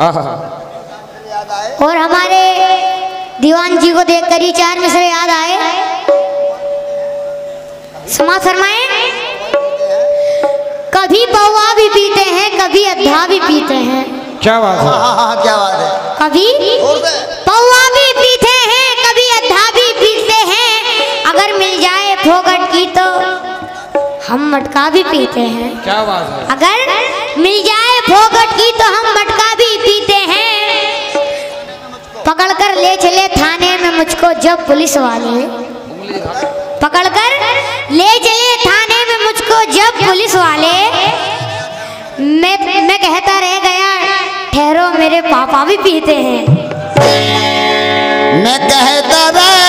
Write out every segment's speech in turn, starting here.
आहा और हमारे दीवान जी को देखकर ही चार मिसरे याद आए। समाज फरमाए कभी पौवा भी पीते हैं कभी अद्धा भी पीते हैं। क्या बात है? हाँ हाँ क्या बात है? कभी पौवा भी पीते हैं कभी अद्धा भी पीते हैं। अगर मिल जाए फोगट की तो हम मटका भी पीते हैं। क्या बात है? अगर मिल जाए फोगट की तो हम मटका भी पीते हैं। पकड़कर ले चले थाने में मुझको जब पुलिस वाले। पकड़कर ले चले थाने में मुझको जब पुलिस वाले। मैं मैं कहता रह गया, ठहरो, मेरे पापा भी पीते हैं। मैं कहता रह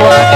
जवानी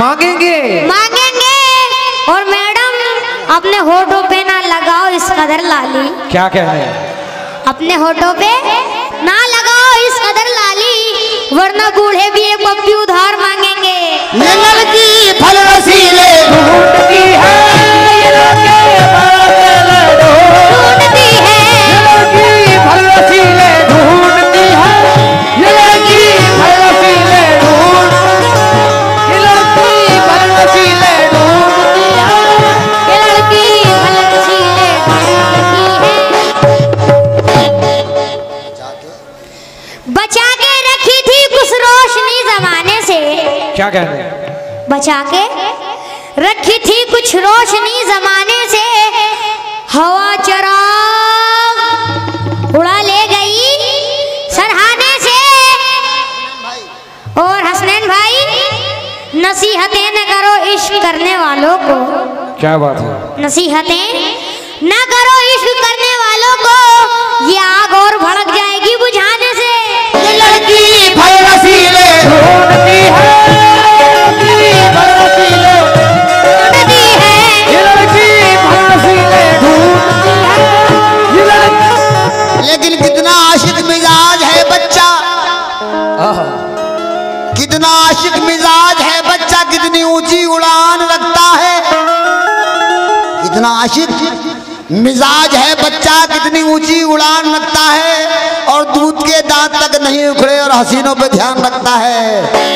मांगेंगे। मांगेंगे। और मैडम अपने होठों पे ना लगाओ इस कदर लाली। क्या कह रहे हैं? अपने होठों पे ना लगाओ इस कदर लाली वरना बूढ़े भी एक पप्पी उधार मांगेंगे। क्या कह रहे हैं? बचा के रखी थी कुछ रोशनी जमाने से। हवा चराग उड़ा ले गई सरहाने से। और हसनैन भाई नसीहतें न करो इश्क करने वालों को। क्या बात है? नसीहतें न करो इश्क करने वालों को। ये आग और भड़क जाएगी बुझाने आशिक मिजाज है बच्चा, कितनी ऊँची उड़ान रखता है और दूध के दांत तक नहीं उखड़े और हसीनों पे ध्यान रखता है।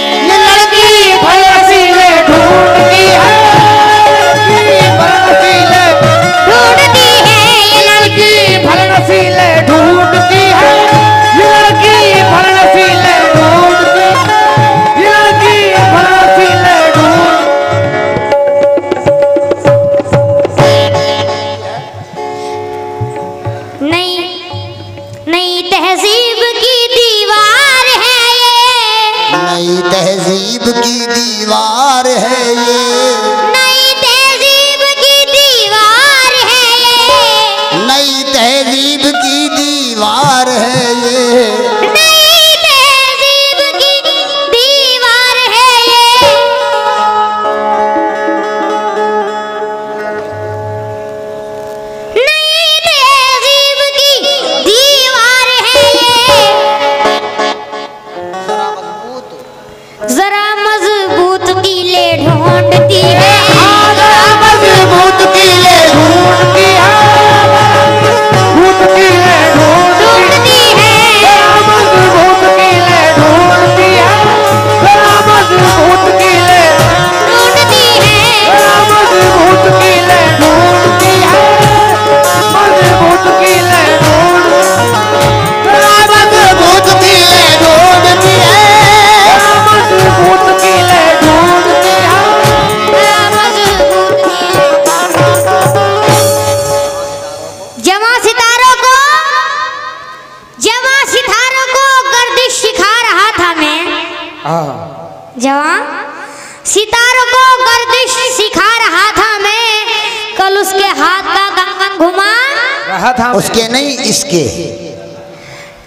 था उसके नहीं इसके।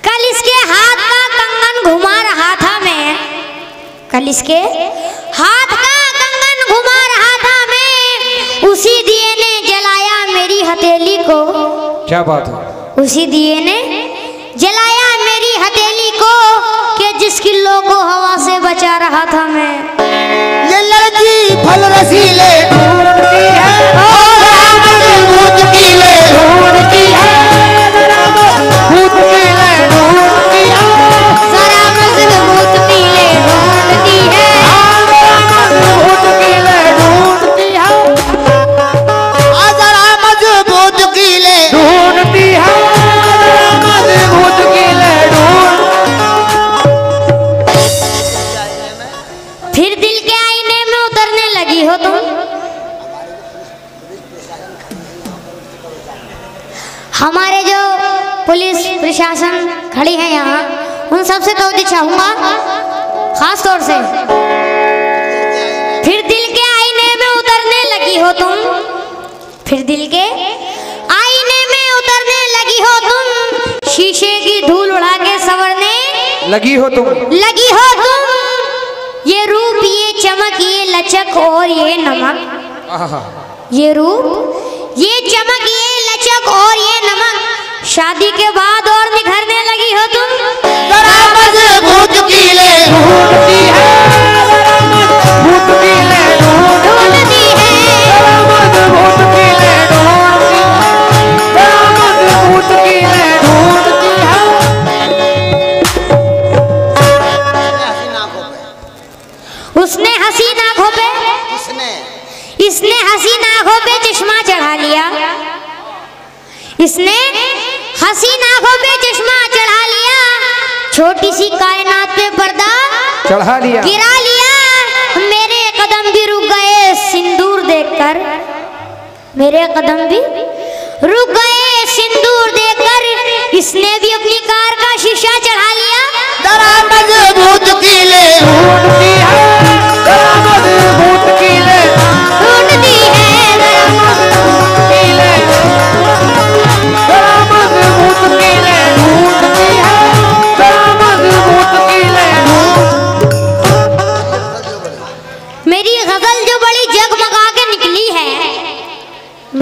कल इसके हाथ का कंगन घुमा रहा था मैं। कल इसके हाथ का कंगन घुमा रहा था मैं। उसी दिए ने जलाया मेरी हथेली को। क्या बात है? उसी दिए ने जलाया मेरी हथेली को कि जिस किलो को हवा से बचा रहा था मैं। ये लड़की फल रसीले। है फिर दिल के आईने में उतरने लगी हो तुम। हमारे जो पुलिस प्रशासन खड़ी है यहाँ उन सबसे तो चाहूँगा खास तौर से। फिर दिल के आईने में उतरने लगी हो तुम। फिर दिल के आईने में उतरने लगी हो तुम। शीशे की धूल उड़ा के संवरने लगी हो तुम। लगी हो तुम। ये रूप ये चमक ये लचक और ये नमक। ये रूप ये चमक ये लचक और ये नमक। शादी के छोटी सी कायनात पे पर्दा चढ़ा लिया। गिरा लिया। मेरे कदम भी रुक गए सिंदूर देखकर। मेरे कदम भी रुक गए सिंदूर देखकर। इसने भी अपनी कार का शीशा चढ़ा लिया।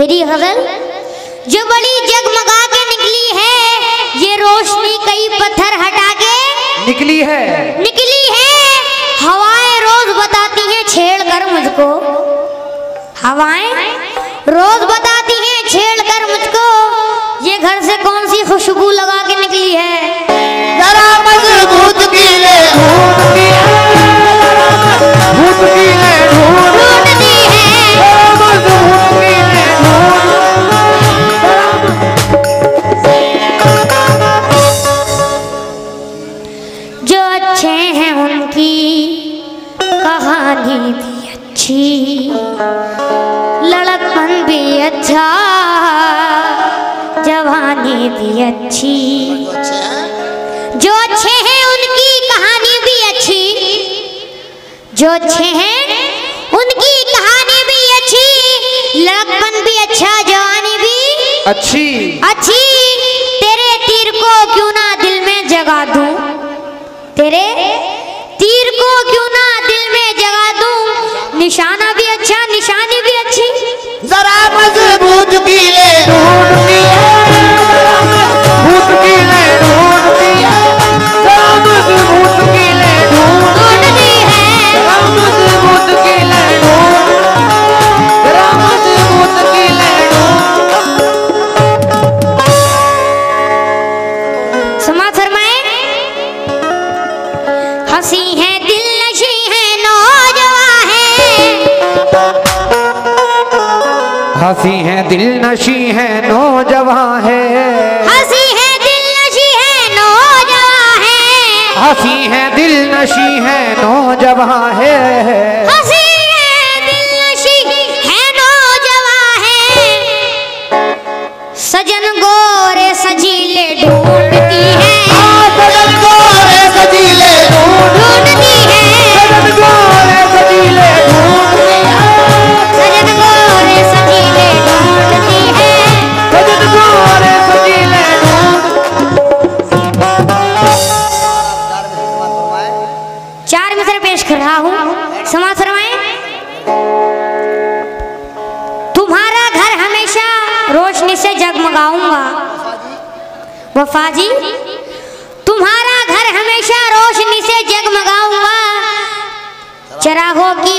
मेरी गज़ल जो बड़ी जगमगा के निकली है ये रोशनी कई पत्थर हटा के निकली है। निकली है। हवाएँ रोज बताती हैं छेड़ कर मुझको। हवाएँ रोज बताती हैं छेड़ कर मुझको। ये घर से कौन सी खुशबू लगा के निकली है? लड़कपन भी अच्छा जवानी भी अच्छी। जो अच्छे हैं उनकी कहानी भी अच्छी। जो अच्छे हैं उनकी कहानी भी अच्छी। लड़कपन भी अच्छा जवानी भी अच्छी। अच्छी। तेरे तीर को क्यों ना दिल में जगा दूँ? तेरे तीर को क्यों ना दिल में जगा दूँ? निशाना भी अच्छा निशानी भी अच्छी। जरा मज़बूत कीले ढूंढती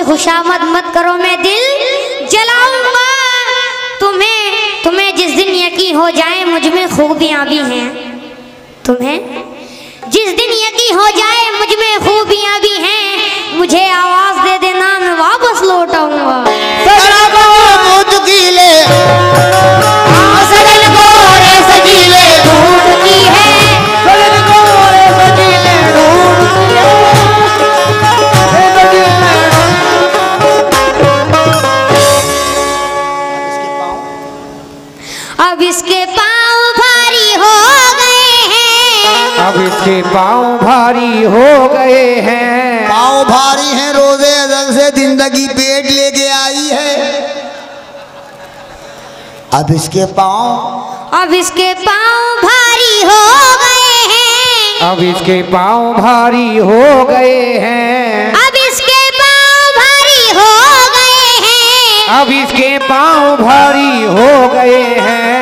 खुशामद मत करो मैं दिल, जलाऊँगा। तुम्हें तुम्हें जिस दिन यकीन हो जाए, मुझमें खूबियाँ भी हैं। तुम्हें? जिस दिन यकीन हो जाए, मुझमें खूबियाँ भी हैं। मुझे आवाज़ दे देना मैं वापस लौट आऊँगा अब इसके पाँव भारी हो गए हैं। अब इसके पाँव भारी हो गए हैं। पाँव भारी हैं रोज़े अजल से ज़िंदगी पेट लेके आई है। अब इसके पाँव अब इसके पाँव भारी हो गए हैं। अब इसके पाँव भारी हो गए हैं। अब इसके पाँव भारी हो गए हैं। अब इसके पाँव भारी हो गए हैं।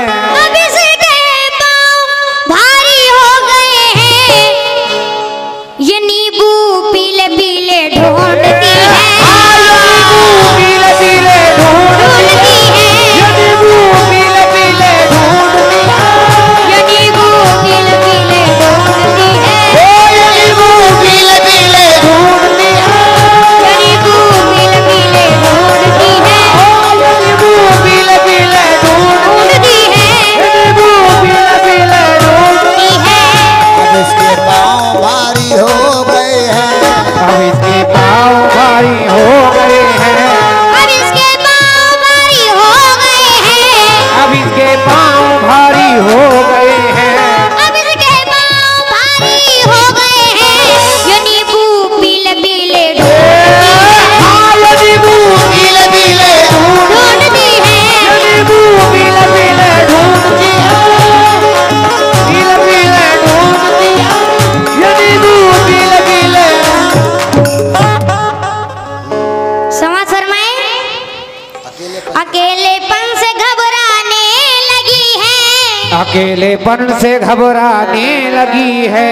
अकेलेपन से घबराने लगी है।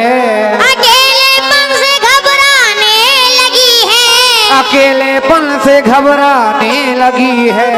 अकेलेपन से घबराने लगी है। अकेलेपन से घबराने लगी है।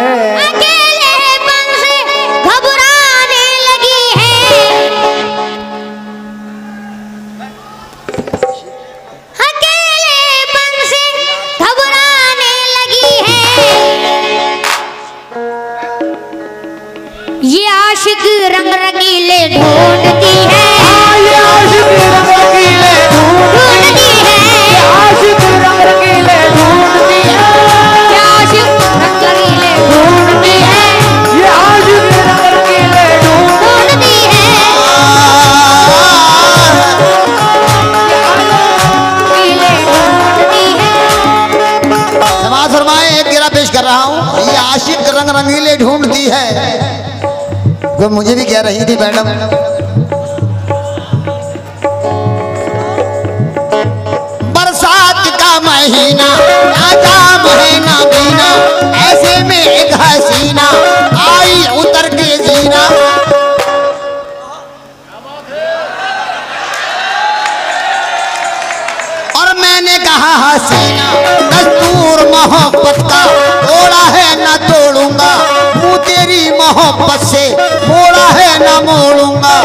रंगीले ढूंढती है। वो मुझे भी कह रही थी, मैडम, बरसात का महीना राजा महीना बीना ऐसे में एक हसीना, आई उतर के जीना। और मैंने कहा, हसीना दस्तूर मोहब्बत मोहब्बत से मोड़ा है ना मोड़ूँगा।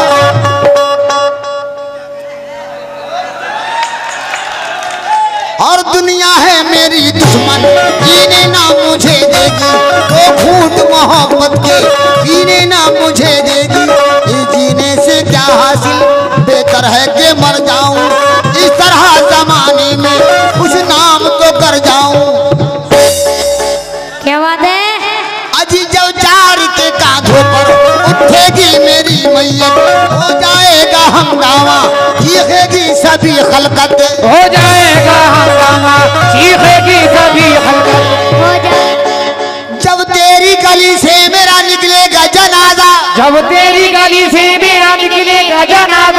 और दुनिया है मेरी दुश्मन, जीने ना मुझे देगी। वो घूट मोहब्बत के जीने ना मुझे देगी। जीने से क्या हासिल? बेहतर है कि मर जाऊँ। मैयत हो जाएगा हंगामा। चीखेगी सभी खलकत। हो जाएगा हंगामा। चीखेगी सभी हलकत हो जाएगा। जब तेरी गली से मेरा निकलेगा जनाजा। जब तेरी गली से मेरा निकलेगा जनाजा।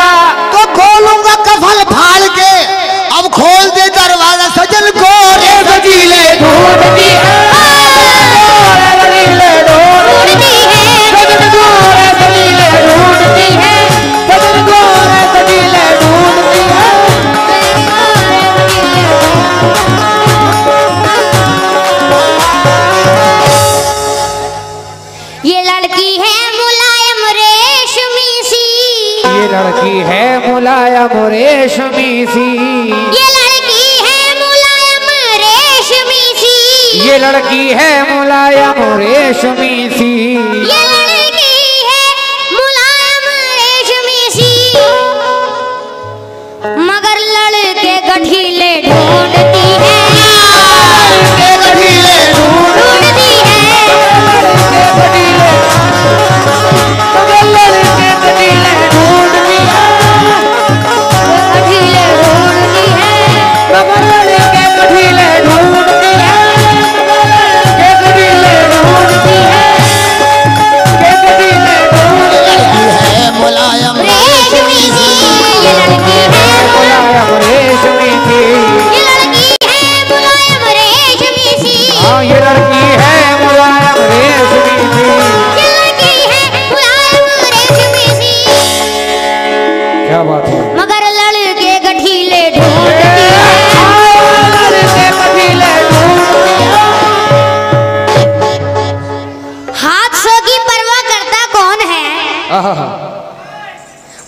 ये लड़की है मुलायम रेशमी सी। ये लड़की है मुलायम रेशमी सी। ये लड़की है मुलायम रेशमी सी। ये लड़की है मुलायम रेशमी सी। ये है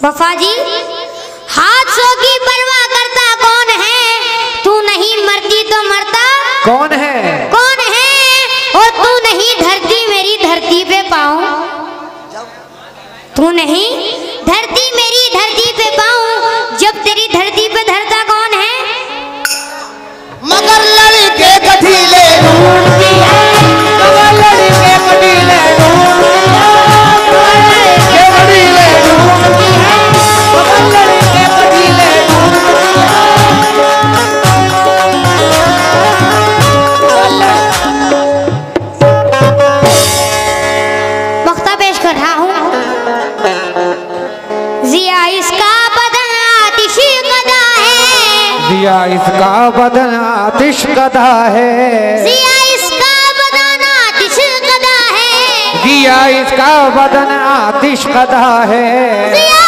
वफा जी हादसों की परवाह करता कौन है? तू नहीं मरती तो मरता? कौन है? कौन है? और तू नहीं धरती मेरी धरती पे पाऊ? तू नहीं धरती मेरी धरती पे पाऊ? जब तेरी धरती पे धरता कदा है। जिया इसका बदन आतिश कदा है? जिया इसका बदन आतिश कदा है। जिया